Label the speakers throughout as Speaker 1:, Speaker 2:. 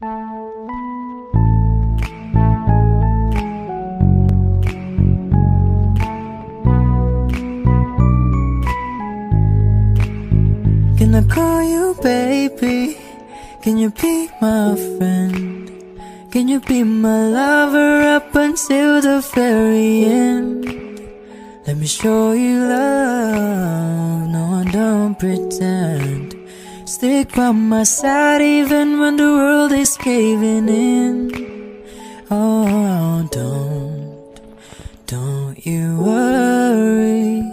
Speaker 1: Can I call you baby? Can you be my friend? Can you be my lover up until the very end? Let me show you love, no I don't pretend Stick by my side even when the world is caving in. Oh, don't, don't you worry.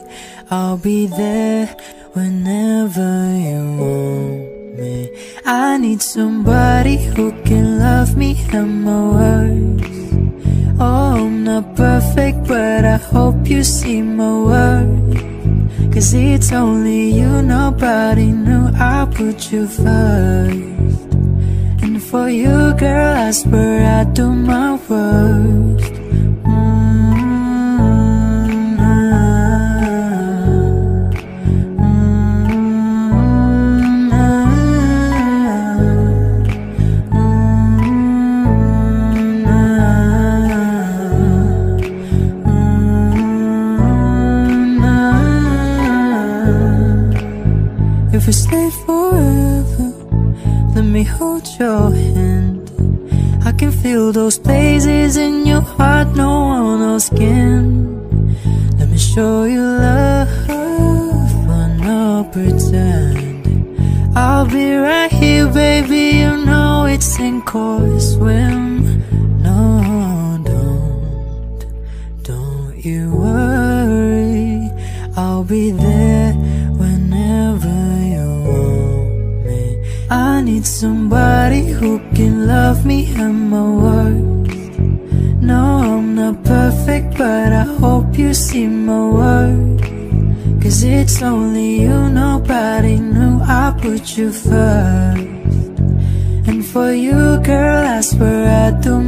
Speaker 1: I'll be there whenever you want me. I need somebody who can love me and my worst. Oh, I'm not perfect, but I hope you see my worth Cause it's only you, nobody knew I put you first. And for you, girl, I swear I do my worst We stay forever, let me hold your hand. I can feel those places in your heart no one else can. Let me show you love, but not pretend. I'll be right here, baby. You know it's sink or swim. No, don't, don't you worry. I'll be there I need somebody who can love me and my worst. No, I'm not perfect, but I hope you see my worth. Cause it's only you, nobody knew I put you first. And for you, girl, I swear I do